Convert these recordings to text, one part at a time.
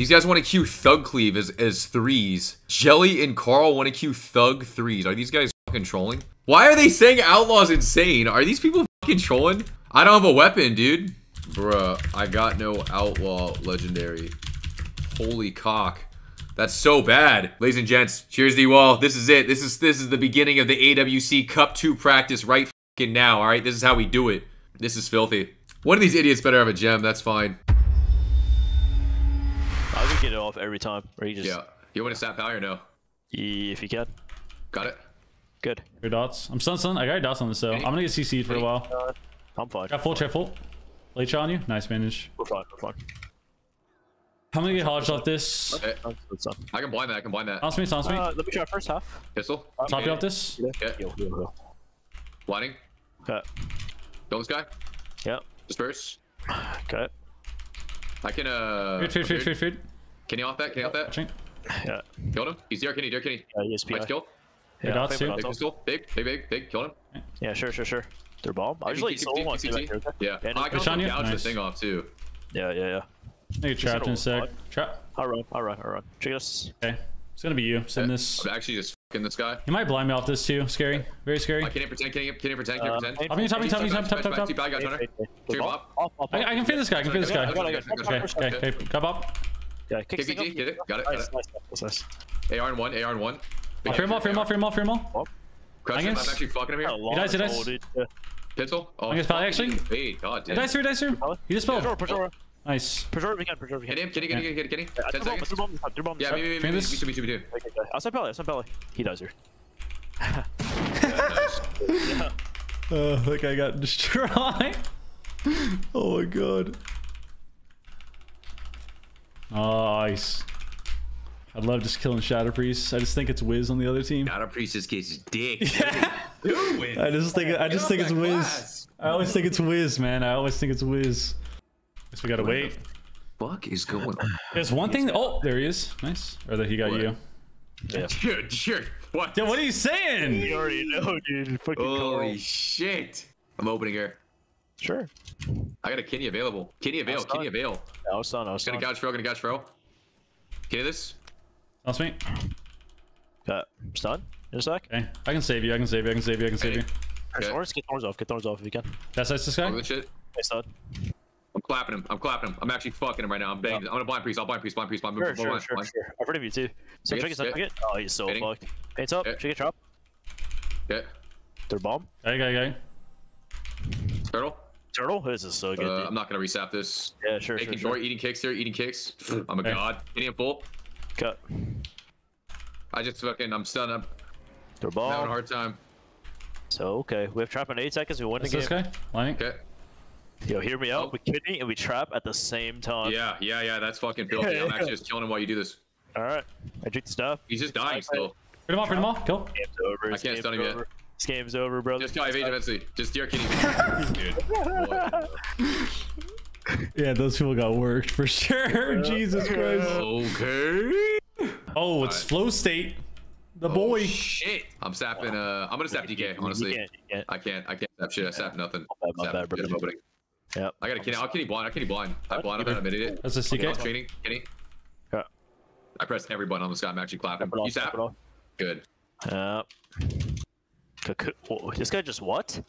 These guys want to queue Thug Cleave as, as threes. Jelly and Carl want to queue Thug threes. Are these guys fucking trolling? Why are they saying Outlaw's insane? Are these people fucking trolling? I don't have a weapon, dude. Bruh, I got no Outlaw Legendary. Holy cock. That's so bad. Ladies and gents, cheers to you all. This is it. This is this is the beginning of the AWC Cup 2 practice right fucking now, alright? This is how we do it. This is filthy. One of these idiots better have a gem, that's fine. I would get it off every time. Or you just, Yeah. You want to sap power or no? Yeah, if you can. Got it? Good. Your dots. I'm stun stun. I got your dots on this though. I'm gonna get CC'd for a while. Uh, I'm fine. Got full, check full. Late shot on you. Nice manage. We're fine. We're fine. I'm gonna get hodged off this. Okay. That's good stuff. I can blind that, I can blind that. Toss me, toss me. Uh, let me try first half. Pistol. Top you off this. Yeah. Blinding. Okay. Kill this guy. Yep. Disperse. Okay. I can, uh... Feed, feed, feed, feed, feed. Can you off that? Can you off that? Watching. Yeah. Killed him. He's there, Kenny, there, Kenny. Uh, ESP. Nice kill. Your Yeah, dots favor too. dots Big pistol. Big, big, big, big. Killed him. Yeah, sure, sure, sure. They're bomb. I usually Keep- solo one. keep- stay keep- back there, okay? Yeah. Yeah, I can Push on you? gouge the thing off, too. Yeah, yeah, yeah. I get trapped in a sec. Trap. I'll run. I'll run. I'll run. Check. Okay. It's gonna be you. Send this. I'm actually just fucking this guy. You might blind me off this too. Scary. Very scary. I can't pretend, can't can't pretend, can't Uh, pretend. Top me, top me, top me, top, top, top, top. Keep back, guys, Hunter. Cheers, Bob. Off, off, I, I can feed this guy. I can feed this guy. I got it, I Okay, got it. okay, okay. Cup up. Yeah, kick KPG, signal. get it, got it, got Nice, it. nice, nice, nice. AR and one, AR and one. Big Free him all, free him all, free him all, free him all. Crush him, I'm Angus? actually fucking him Yeah, here. long dies, he as dies. old, dude. Yeah. Pistol. Oh, Angus, probably fucking actually. Wait, god damn. Dice through, dice through. He just Preserve, fell. preserve, Nice. preserve if you can, preserve if you Hit can. him, Kenny, Kenny, Kenny, Kenny, Kenny. Yeah, Ten they're bomb, seconds. they're bomb, they're bomb. Yeah, me, me, me, me, Train me, this. me too, me too, me too. Okay, okay. Outside belly, outside belly. He dies here. Nice. Oh, that guy got destroyed. oh my god. Nice. I love just killing Shadow Priest. I just think it's Wiz on the other team. Not a priestess case is dick. I just think I just think it's Wiz. I always think it's Wiz, man. I always think it's Wiz. Guess we gotta wait. Fuck is going on? There's one thing. Oh, there he is. Nice. Or that he got What? you. Yeah. Sure, sure. What? Yo, what are you saying? You already know, dude. Fucking Holy Carl. shit. I'm opening here. Sure. I got a Kenny available. Kenny avail, That's Kenny done. avail. I was done. I was Gonna done. gouge throw, gonna gouge throw. Kenny this. That's me. Okay. Stun. In a sec. Okay. I can save you. I can save you. I can save you. I can save you. There's Okay. Thorns. Get thorns off. Get thorns off if you can. That's that's this Over guy. the shit. Hey, stun. I'm clapping him. I'm clapping him. I'm actually fucking him right now. I'm banging. I'm gonna blind priest. I'll blind priest. Blind priest. Blind Sure, priest. sure, blind, sure, blind. sure. I've heard of you too. So Yeah, check it, yeah. check it. Oh, he's so Hitting. fucked. Paints up. Yeah. Check it, drop. Yeah. They're bomb. Guy, guy, guy. Turtle. Turtle. This is so good. Uh, dude. I'm not gonna resap this. Yeah, sure, sure, Making sure. door, eating kicks here, eating kicks. I'm a Okay. god. Kenny in full. Cut. I just fucking. I'm stunned. I'm They're having a hard time. So okay, we have trap in eight seconds. We win the game. this guy. Lining. Okay. Yo, hear me out. Oh. We kidney and we trap at the same time. Yeah, yeah, yeah. That's fucking filthy. I'm actually just killing him while you do this. All right. I drink the stuff. He's just dying still. Freedom off, freedom off. Kill. Game's over. I This can't game's stun him yet. over. This game's over, brother. Just kill evade eventually. Just dear Kenny. Dude. Boy. Yeah, those people got worked for sure. Jesus Christ. Okay. Oh, it's flow state. The boy. Oh, shit. I'm sapping. Uh, I'm gonna sap DK. You Honestly, can't, you can't. I can't. I can't sap shit. I sap nothing. My bad, my Sap bad, shit, brother. I'm opening. Yep. I got a Kenny. I'll Kenny blind. I Kenny blind. I blind. I'm not admitted it. That's a Okay, training. Kenny. Yeah. I pressed every button on this guy. I'm actually clapping. Off, You sap. Good. Yeah. Cuckoo- This guy just what?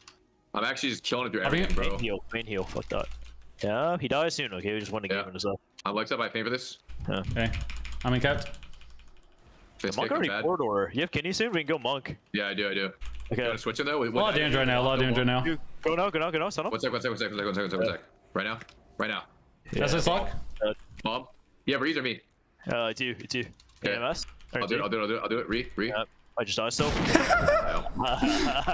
I'm actually just killing it through Are everything, bro. Main heal, main heal. Fuck that. Yeah, he dies soon. Okay, we just won the game Yeah. in himself. Uh, I'm Lex up. I favor this. Okay. I'm in capped. Fist Monk kick, I'm already bad. corridor. You have kidney soon. We can go monk. Yeah, I do. I do. You Okay. want to switch him though? A lot of damage right now. A lot of damage right now. Dude, Go now. Go now. Go now. Son of. One sec. One sec. One sec. One sec. One sec. One sec. One sec. Right now. Right now. That's his lock. Bomb. Yeah, Breeze or me. Uh, it's you. It's you. Okay. AMS. I'll do it. I'll do it. I'll do it. I'll do it. Re. Re. Yeah. I just died still.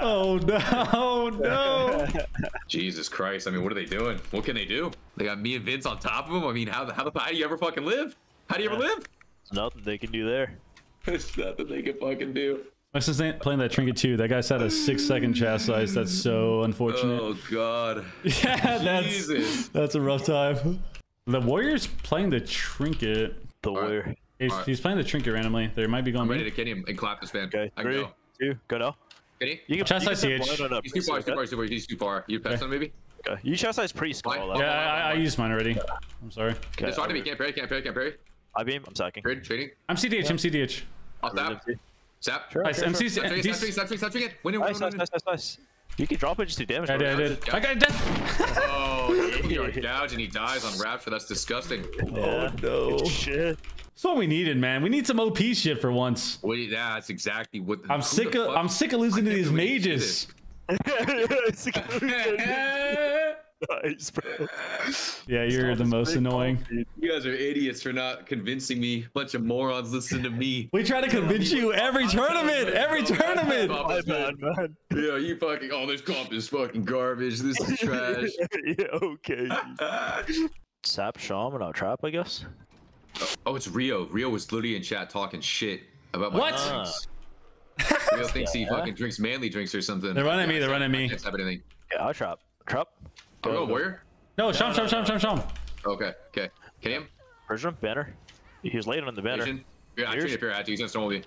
Oh no, Oh no. Jesus Christ. I mean, what are they doing? What can they do? They got me and Vince on top of them. I mean, how the how, the, how do you ever fucking live? How do you ever live? There's nothing they can do there. It's nothing they can fucking do. What's his? Playing that trinket too. That guy's had a six second chastise. That's so unfortunate. Oh God. yeah, that's Jesus. that's a rough time. The Warriors playing the trinket. The right. warrior. He's, Alright. he's playing the trinket randomly. They might be going. I'm ready to get him and clap this man. Okay. I can Three, go. two, go now. Can he? You can Chest you size can CH. set one on He's too far. He's too far. He's too far. He's too far. You press Okay. him maybe? Okay. You chest size pretty small. Fine. though. Yeah, I, I used mine already. I'm sorry. Okay, It's hard to be. Can't parry. Can't parry. Can't parry. I beam. I'm sacking. Grid, trading. I'm CDH. I'm CDH. I'll tap. Zap. Sure, Nice. sure, MC. sure. Stop trading, stop these- trading, stop trading, stop trading it. Win it, win Nice, it, nice, win nice, it. nice, nice. You can drop it, just do damage. I bro. did. I did. I got it dead. Oh, you're gouged and he dies on Rapture. That's disgusting. Yeah. no. Shit. That's what we needed, man. We need some OP shit for once. Wait, that's exactly what. I'm who sick the of. fuck- I'm sick of losing to I can't these believe you did mages. nice, bro. Yeah, you're the most annoying. You guys are idiots for not convincing me. Bunch of morons listen to me. We try to convince you every tournament. Every tournament. My bad, man. Yeah, you fucking. Oh, this comp is fucking garbage. This is trash. yeah, okay. Sap Shaman out trap, I guess. oh, it's Rio. Rio was literally in chat talking shit about my What? drinks. Ah. Rio thinks he fucking drinks manly drinks or something. They're running me, they're running me. I can't anything. Yeah, I'll trap. Trap. Oh, go, warrior. No, Sham, Sham, Sham, Sham, Sham. Okay, okay. Can him? Persian banner. He was laying on the banner. Asian. Yeah, actually, if you're at, he's gonna storm me.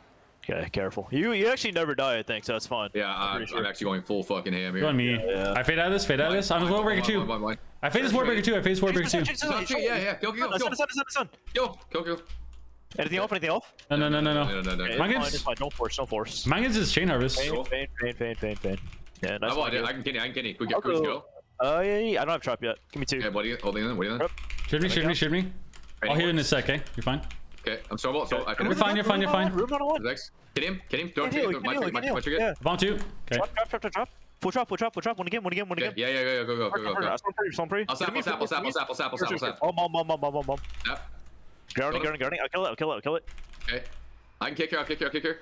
Okay, careful. You you actually never die, I think, so that's fine. Yeah, I'm, pretty sure. I'm actually going full fucking ham here. Go on me. Yeah. I fade out of this. Fade out of this. I'm a Warbreaker One, one, two. one, one. I fade this Warbreaker two. I fade this Warbreaker two. Yeah, yeah. Go, go, go, Sun, go. sun, sun, sun. Go, go, go. Anything off? Anything off? No, no, no, no, No, no. no, no, Okay, no. Mine it's fine, gets- it's fine. Don't force. Don't force. Mine is chain harvest. Pain, Cool. pain, pain, pain, pain, pain. Yeah, nice I, one. want, I can get it, I can get it. Quick, quick, quick, I'll go. Oh, yeah, yeah, I don't have trap yet. Give me two. Okay, what are you holding in? What are you in? Yep. Shoot me, shoot me, shoot me. I'll heal in a sec, okay? You're fine. Okay, I'm stormable. So I can You're fine, you're fine, you're fine. Room on one. Next. Get him, get him. Don't Get take heal, it. get My heal, trick, my get trick, my heal. trick. Yeah. Bomb two. Okay. Trap, trap, trap, trap, trap. Full trap, full trap, full trap. One again, one again, one again. Yeah, yeah, yeah, yeah, go, go, go, go, go. I'll spawn pretty, spawn pretty. I'll sap, I'll sap, I'll sap, I'll sap, I'll sap, I'll sap, I'll sap. Bomb, bomb, bomb, bomb, bomb, bomb, bomb. Yep. Guarding, guarding, guarding. I'll kill it, I'll kill it, I'll kill it. Okay. I can kick her, I'll kick her, I'll kick her.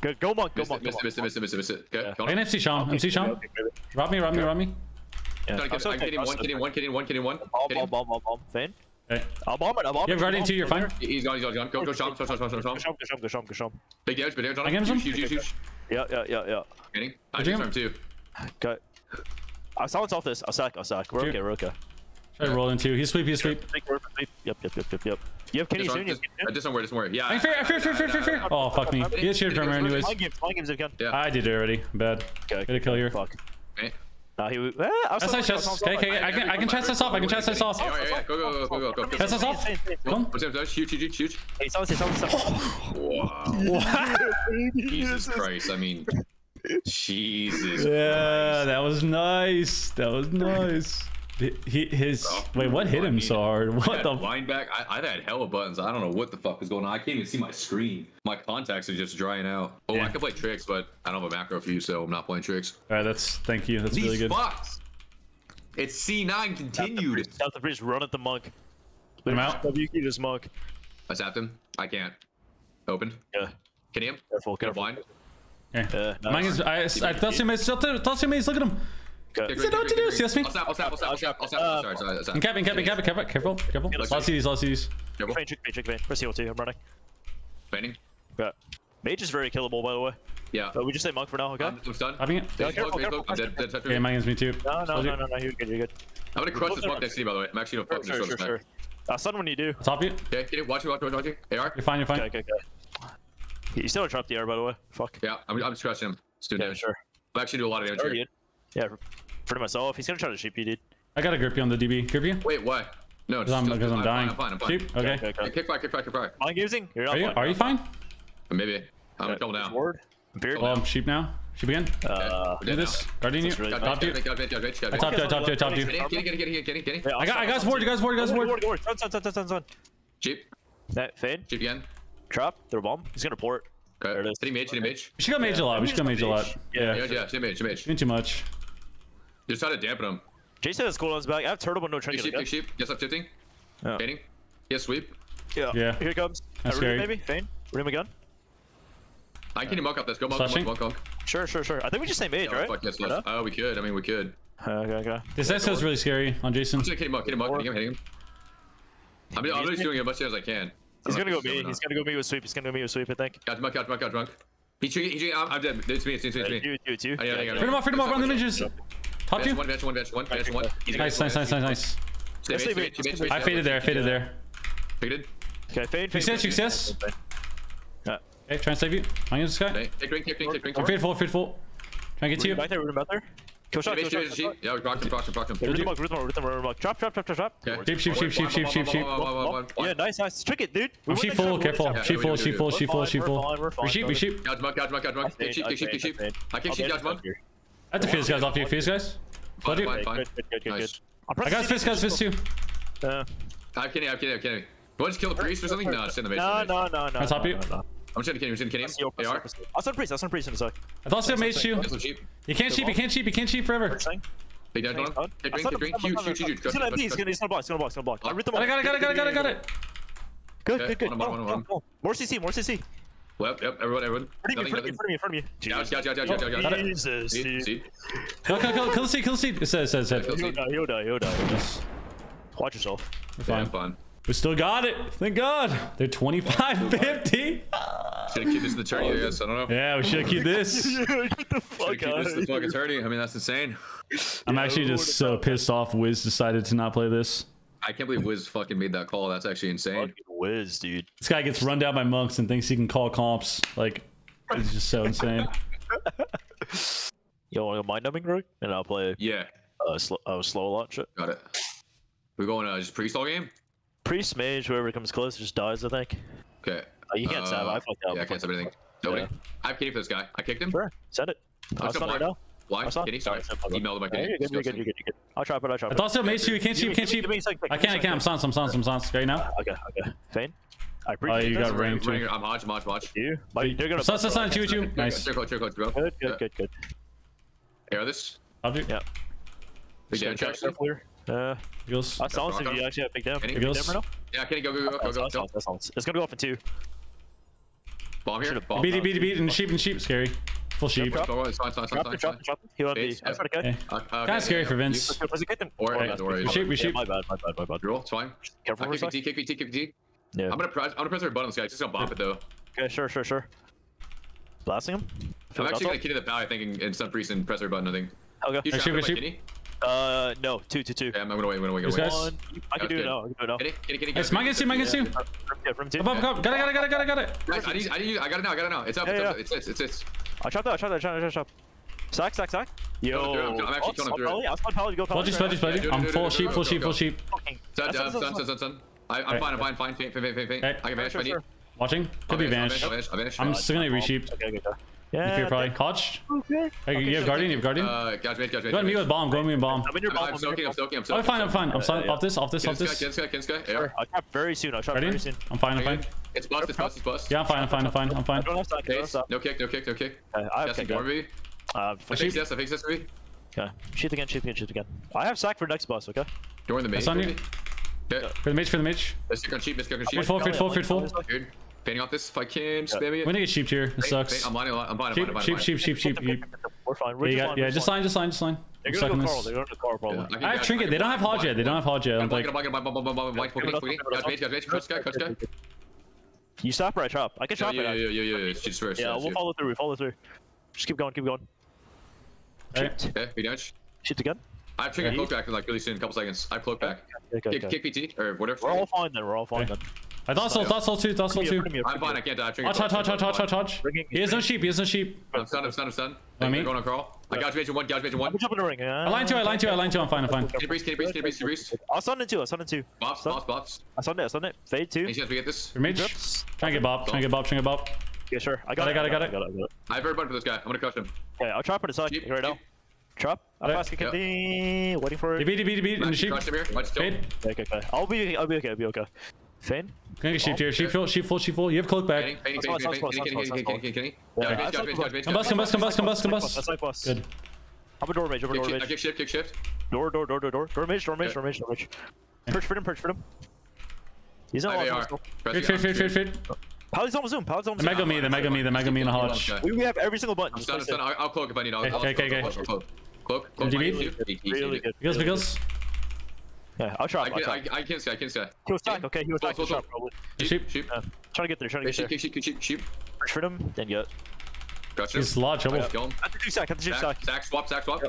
Go go monk, go monk. missed it, missed it, missed it, missed it. Okay, Yeah. go I can on. FC Sham. MC Sham. Okay, okay, okay. Rob me, rob me, rob me. Yeah, I'm get- I'm getting one, I'm getting one, getting one, getting one. Bomb, Get bomb, him. bomb, bomb, bomb. Feint. Okay. I'll bomb it, I'll bomb it. You have Guardian bomb two, it, you're fine. He's gone, he's gone, he's gone. Go, go, Sham, Sham, Sham, Sham, Sham, Go Sham. sham, go sham, go sham, go sham. Big damage, big damage on I get him him. some? Huge, huge, huge, huge. Yeah, yeah, yeah, yeah. Getting. I Did just you? him too. Okay. I'll silence off this. I'll sack, I'll sack. We're Shoot. okay, we're okay. Try to roll in two. He's sweep, he's sweep. Take word for sleep. Yep, yep, yep, yep, yep. You have Kenny Just soon, on- you just- have Kenny uh, Just somewhere, just somewhere. Yeah. I fear, I fear, fear, fear, fear, fear. Oh, fuck me. He has shield drummer anyways. Mind games, mind games if you can. Yeah. I did it already. Bad. Okay, Get a kill here. Fuck. Okay. Nah, he. Eh, I'll That's nice chest. Okay, okay. I can, I can chest this off. I can chest this off. Yeah, yeah, yeah. Go, go, go, go, go, go. Chest this off. Come. What's up, Dutch? Huge, huge, huge. Hey, silence, silence, silence. Wow. Jesus Christ. I mean, Jesus. Yeah, that was nice. That was nice. He, he- his wait, what hit him so hard? What the? f- line back? I, I've had hella buttons. I don't know what the fuck is going on. I can't even see my screen. My contacts are just drying out. Oh, I can play tricks, but I don't have a macro for you, so I'm not playing tricks. All right, that's thank you. That's These really good. fucks. It's C9 continued. South the priest, run at the monk. I'm out. WQ this monk. I zapped him. I can't. Opened. Yeah. Can him? Careful, Get a careful. blind. Okay. Yeah, Mine is. I, I toss him. Toss him. Look at him. Okay. Is it what to do? See, me. I'll stop, I'll stop, I'll stop, I'll stop, I'll stop. Uh, Sorry, sorry, sorry. And cap, and cap, and cap, and cap. Careful, careful. let's Lost see. these, lost these. Careful. Vein, trick, vein, trick, vein. Press heal two, I'm running. Painting. Yeah. Mage is very killable, by the way. Yeah. But we just say monk for now, okay? I'm, I'm stunned. Hopping it. There's careful, smoke, there's careful, smoke. I'm dead, dead, dead, Okay, dead. mine is me too. No, no, Told you. no, no, no, you're good, you're good. I'm gonna crush this smoke next to you, by the way. I'm actually gonna Sure, fucking sure, destroy sure, this sure. back. Uh, stun when you do. I'll top you. Okay, get it. Watch it, watch it, watch it. AR. You're fine. You're fine. Okay, okay, okay. You still trapped the air, by the way. Fuck. Yeah, I'm, I'm just crushing him. Just doing Yeah, damage. sure. I'm actually doing a lot of damage here. Yeah, for, for myself. He's gonna try to sheep you, dude. I got a grip you on the DB. Grip you? Wait, why? No, Because I'm, just- because I'm fine, dying. I'm fine, I'm fine. Sheep? Okay. Okay, okay. Hey, kick fire, kick fire, kick fire. Mind using? You're Are you? Are you fine? Maybe. I'm gonna double down. Ward. Beard. Well, I'm sheep now. Sheep again. Uh, Do this. now. Guardian you. That's really. Got got got got. Topped you. I topped you. I topped you. Get in, get in, get in, get in, get in, get in. yeah, I got. I got ward. You guys ward. You guys Ward, ward. ward, ward. Stun, stun, stun, stun, stun. Jeep. That fade. Jeep again. Trap. Throw bomb. He's gonna port. Okay. There it is. Hitting mage, hitting mage. We should go mage a lot. We should go mage a lot. Yeah. Yeah, yeah, mage, mage. Doing too much. Just try to dampen him. Jason has cooldowns back. I have turtle, but no Big trinket. sheep, okay? big sheep. Yes, up 15. Yeah. Painting. Yes, sweep. Yeah. Yeah. Here it comes. That's uh, scary. maybe. Feint. Rudy again. I can monk up this. Go monk, Slashing? monk, monk, monk. Sure, sure, sure. I think we just say mage, Oh, right? fuck yes, Straight Oh, we could. I mean, we could. Okay, okay. This S is really scary on Jason. I'm just gonna hit him up, hit him up, hitting him, hitting him. I mean, I'm just doing as much as I can. He's gonna go if me. He's gonna go me with sweep. He's gonna go me with sweep. I think. Got monk, got monk, got monk. He triggered, he triggered. I'm, I'm dead. It's me, it's me, it's me. It's me. Do it, do it, do it. I got it, I got it. Freedom off. Freedom off. Run the images. Top two. One bench, one bench, one bench, one. Nice, nice, nice, nice, nice. I faded there, I faded there. Faded. Okay, fade, fade. Success, success. Yeah. Okay, try and save you. I'm gonna this guy. Take drink, take drink, take drink. I'm fade full, fade full. Get to you. Right there, we're about there. Kill shot, kill shot. Yeah, we rocked him, rocked him, rocked him. Root him up, root him up, root him up, root him up. Drop, drop, drop, drop, drop. Sheep, sheep, sheep, sheep, sheep, sheep, sheep. Yeah, nice, nice. Trick it, dude. I'm sheep full, careful. Sheep full, sheep full, sheep full, sheep full. We sheep, we sheep. Dodge monk, dodge monk, dodge monk. Sheep, sheep, sheep, sheep. I kick sheep, dodge monk. I have to fizz guys, off you, Fizz guys. Fine, fine, fine. Good, good, good, nice. good. I got fizz guys, fizz too. Yeah. Uh, I'm kidding, I'm kidding, I'm kidding. You want to kill the priest or something? No, it's in the base. No, no, no, no. On top you? I'm just gonna kill him, I'm just gonna kill him. They are. I saw priest, I saw priest in the side. I thought still mage you. You can't cheap, you can't cheap, you can't cheap forever. Big dead one. Big green, big green. Huge, huge, huge. He's gonna be, he's gonna block, he's gonna block, he's gonna block. I got it, got it, got it, got it, got it. Good, good, good. More CC, more CC. Yep, yep, everyone, everyone. Nothing, nothing. In front of me, in front of me. Gouge, gouge, gouge, gouge, gouge, gouge. Jesus, dude. See? Kill, kill, kill, kill the seed, kill the seed. It says, says, says. He'll die, he'll die, he'll die. Watch yourself. We're fine. Yeah, I'm fine. We still got it. Thank God. They're 25 50. Should have keep this in the tourney, I guess. I don't know. Yeah, we should have keep this. Get the fuck keep out this the fucking tourney. I mean, that's insane. I'm yeah, actually just so pissed off Wiz decided to not play this. I can't believe Wiz fucking made that call. That's actually insane whiz, dude. This guy gets run down by monks and thinks he can call comps. Like, it's just so insane. you want a mind numbing, Roy? And I'll play. Yeah. Uh, I'll uh, slow launch it. Got it. We're going to uh, just pre-stall game. Priest, mage, whoever comes close just dies. I think. Okay. Uh, you can't uh, stab. I fucked up. Yeah, I can't stab anything. Nobody. Yeah. I've kicked this guy. I kicked him. Sure. Send it. I'll stun right now. Blind? Did he? Sorry. Emailed him. I didn't. I'll trap it, I'll trap it. I thought still made you. Can't shoot, you can't shoot. I can't. I can't. I'm sans. I'm sans. I'm silenced. Right now? Okay, okay. Fane? I appreciate Oh, you got ring too. I'm Hodge, Hodge, Hodge. You? But you're gonna- Sus, sus, sus, you, you. Nice. Circle, circle, circle. Good, good, good, good. Air this? I'll do. Yep. Big damage action. Uh, Eagles. I saw silenced you, actually have big damage. Eagles. Yeah, Kenny. go, go, go, go, go, go. It's gonna go off in two. Bomb here, bomb. Beat, beat, beat, and sheep, and sheep. Scary. Full sheep. Drop, drop, drop, drop, drop, drop, drop, drop. Heal on Okay. Okay. Kind of scary yeah. for Vince. Was it him? Or, or, or, we sheep, we sheep. Yeah, my bad, my bad, my bad. Roll, it's fine. Careful uh, KPT, KPT, KPT. Yeah. I'm gonna press, I'm gonna press her button, this guy. Just gonna bop yeah. it though. Okay, sure, sure, sure. Blasting him. I'm actually gonna kitty the power. I think, in, in some reason, press her button, I think. Okay. You shoot, shoot. Uh, no, two, two, two. Yeah, I'm gonna wait, I'm gonna wait, I'm gonna wait. One. I can do it now, I can do it now. Kitty, kitty, kitty. Yes, mine gets two, mine gets two. From two. Up, up, up, got it, got it, got it, got it. Guys, I need, I need, I got it now, I got it now. It's up, it's up, it's, it's, it's. I chopped that, I chopped that, I chopped that, I. Sack, sack, sack. Yo. I'm, I'm actually coming through. I'll spawn Pally, you go Pally. I'm full sheep, full sheep, full sheep. Sun, sun, sun, sun, sun. I'm fine, I'm fine, fine. Faint, faint, faint, faint. I can vanish if I need. Watching. Could be vanished. I'm just gonna resheep. Okay, okay, okay. Yeah. If you're probably Koch. Okay. Hey, okay, you have Guardian, you have Guardian. Uh, gotcha, me, gotcha, me. Go me with bomb, go on me with bomb. I'm in your bomb. I'm soaking, I'm soaking, I'm soaking. I'm fine, I'm fine. I'm fine. Off this, off this, off this. Ken Sky, Ken Sky, Ken Sky. I'll trap very soon, I'll trap very soon. I'm fine, I'm fine. It's bust, it's bust, it's bust. Yeah, I'm fine, I'm fine, I'm fine, I'm fine. No kick, no kick, no kick. I have kick. Uh, I fix this, I fix this for me. Okay. Shoot again, shoot again, shoot again. I have sack for next boss, okay? Door in the mage. On you. For the mage, for the mage. Let's stick on cheap, let's stick on cheap. Feed full, feed full, feed full. Fanning off this if I can. Just yeah. it. We're gonna get sheeped here. It sucks. I'm lining. I'm blind. Sheep, sheep, sheep, sheep, sheep, sheep. We're fine. We're yeah, just got, yeah, just line, just line, just line. They're gonna go Carl. They're gonna go Carl probably. Yeah, I, I have trinket. They don't have Hodge yet. They don't have Hodge yet. I'm like. You stop right chop. I can chop it. Yeah, yeah, yeah, yeah. Just. Yeah, we'll follow through. We follow through. Just keep going. Keep going. Shipped. Okay. Be damage. Shipped again. I have trinket cloak back in like really soon. A couple seconds. I have cloak back. Kick PT or whatever. We're all fine then. We're all fine then. I thought soul, thought soul too, thought soul too. I'm fine, I can't uh, dodge. Touch, touch, touch, touch, touch, touch. He has no sheep, he has no sheep. I'm stunned, I'm stunned, I'm stunned. I'm going on crawl. I gouge major one, gouge major one. I'm jumping the ring. I line two, I line two, I line two, I'm fine, I'm fine. Can you breeze, can you breeze, can you breeze, can you breeze? I'll stun it too, I'll stun it too. Bops, bops, bops. I stunned it, I stunned it. Fade two. Any chance we get this? Your mage? Try and get bop, try and get bop, try and get bop. Yeah, sure. I got, it, I got it, I got it, I have everybody for this guy, I'm gonna crush him. Okay, I'll trap on his side right now. Trap. I'm asking yep. waiting for it. DB, DB, DB, in the sheep. Fade. Okay, okay, okay. I'll be, I'll be okay, I'll be okay. Finn? Can I get sheep here? Sheep full, sheep full, sheep full. You have cloak back. Kenny, Kenny, Kenny, Kenny, Kenny, Kenny, Combust, combust, combust, combust, combust. That's like boss. Good. Up a door mage, up a door mage. Kick shift, kick shift. Door, door, door, door, door. Door mage, door mage, door mage, door mage. Perch for him, perch for him. He's not lost. Fit, fit, fit, fit, fit. Paladin's on zoom, Paladin's on zoom. The mega me, the mega me, the mega me in a hodge. We have every single button. I'm stunned, I'm stunned. I'll cloak if I need. Okay, okay, okay. Cloak, cloak. Really good. Because, because. Yeah, I'll try. I can, I, I can sky, I can sky. He was stacked, okay, he was stacked. Sheep, sheep. Yeah. Trying to get there, trying to get there. Sheep, sheep, sheep, sheep. Push for them, then get. Gotcha. He's large, double. Right, yeah. At the two stack, at the two sack. Sack swap, Sack swap.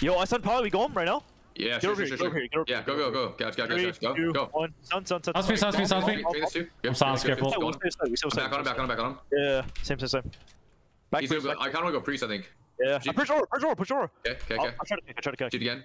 Yo, I sent power, we go home right now? Yeah, get sure, over sure, here, sure. Get over here, get over yeah, here. go, go, go. Catch, catch, catch. go, go. One, sun, sun, sun. Sounds me, sounds me, sounds me. I'm sound careful. Back on him, back on him, back on him. Yeah, same, same, same. Back He's priest, go, I kind of want to go priest, I think. Yeah, I push over, push over, push over. Okay, okay, okay. I'll, I'll try to kick, I'll try to kick. Shoot again.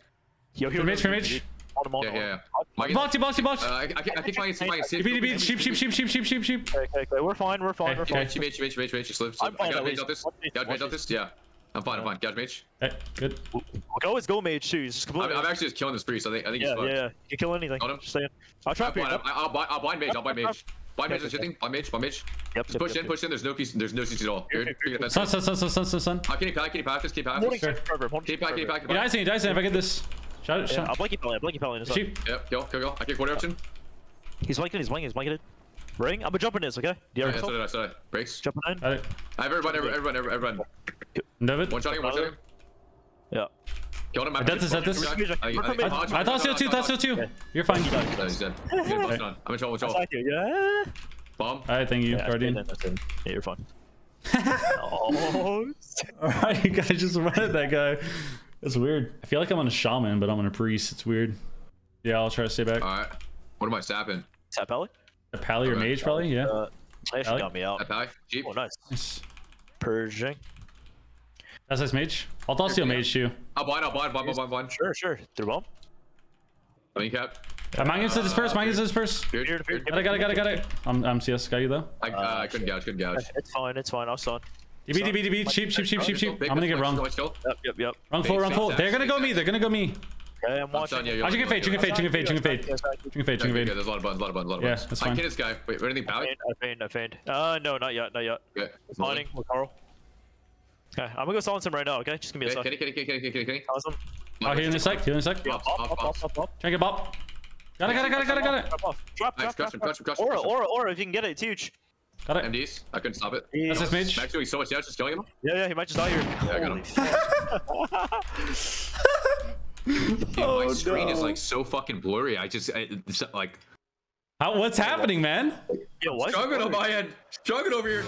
Yo, here. From H. On him, on Yeah, him, yeah, yeah. him. Mike, Boxy, boxy, boxy. Uh, I, I, I think Mike is Mike is Beat, beat, sheep, sheep, sheep, sheep, sheep, sheep, sheep. Okay, okay, okay. We're fine, we're fine, Okay, we're fine. She made, she made, she made, she made, she slid. I'm fine got mage least. this. Watch Got mage watch this. Yeah. I'm fine, I'm fine. Got mage. Okay, good. We can always go mage too. He's just I'm, completely. I'm actually just killing this priest. I think, I think yeah, he's yeah, fucked. yeah. You can kill anything. Got him. Just saying. I'll I'll trap you. blind, Yep, I'll, I'll, I'll blind mage. I'll blind mage. Blind mage is Okay, shifting. Blind mage. Blind mage. yep, Just push yep, in, push in. There's no piece. There's no CC at all. Here, Good. here, Figure here. that. Sun, sun, sun, sun, sun, sun, sun. Uh, can you pack? Can you pack this? Can you pack Holding this? Sure. forever, holding Can you pack? Can you forever. pack? You guys, you guys, if I get this. Shot it, Yeah, I'll shot. blanky pelly, I'll blanky pelly in a Yep. Go. Go. Go. I get quarter option. He's blanking, he's blanking, he's blanking. It. Ring. I'm a jumping this, okay? Do you Yeah. have So did I. So did I. Breaks. Jumping in. Got. I have everyone. Everyone. Everyone. Everyone. David. One shotting. One shotting. Yeah. Killed him. That's this, that's this. I think- I I thought so too, thought so too. You're fine. He died. No, he's dead. Get him busted on. I'm in trouble. in trouble. you, yeah. Bomb. Alright, thank you, Yeah, Guardian. that's it, that's it. Yeah, you're fine. oh, Alright, you guys just run at that guy. That's weird. I feel like I'm on a shaman, but I'm on a priest. It's weird. Yeah, I'll try to stay back. All right. What am I sapping? is that Pelly? A pally or mage, probably? Yeah. Uh, they actually Pelly? got me out. That pack. Jeep. Oh, nice. Nice. Purging. That's nice mage. I'll toss you a mage too. I'll blind. I'll blind. Blind. Blind. Blind. blind. Sure, sure. Through bomb. I mean, cap. I'm not gonna disperse, mine gonna disperse. Good. Fear, fear, Good. Got it, got it, got it, got it. I'm, I'm CS, got you though. I, uh, I couldn't gouge. Couldn't gouge. It's fine, it's fine. I'll stun. DB, DB, DB, sheep, sheep, sheep, sheep, sheep. I'm gonna get wrong. Let's go. Yep, yep, yep. Wrong full, wrong full. They're gonna go me, they're gonna go me. Okay, I'm watching. done, yeah, you're- can fade, you can fade, you can fade, you can fade. You can fade, you can fade. There's a lot of buttons. A lot of buttons. A lot of Yeah, buttons. that's I fine. can this guy. Wait, anything I pally? faint, I faint, I faint. Uh, no, not yet, not yet. Okay. Mining with Carl. Okay, I'm gonna go silence him right now, okay? Just give me a Okay. second. Kenny, Kenny, Kenny, Kenny, Kenny, Kenny. Silence him. Oh, heal in a sec, heal in a sec. Bop, Bop, bop, bop, bop. bop, bop. Try and get bop. Got it, got it, got it, got it, got it. Drop. Drop, drop, crush drop, him, drop. crush him, crush him, Aura, aura, aura, if you can get it, it's huge. Got it. MDs. I couldn't stop it. That's his mage. Max doing so much damage, just killing him. Yeah, yeah, he might just die here. Yeah, I got him. Dude, Oh, my screen is like so fucking blurry. I just I, it's like How, what's happening, man? Yo, what? struggling on my end. Struggling over here.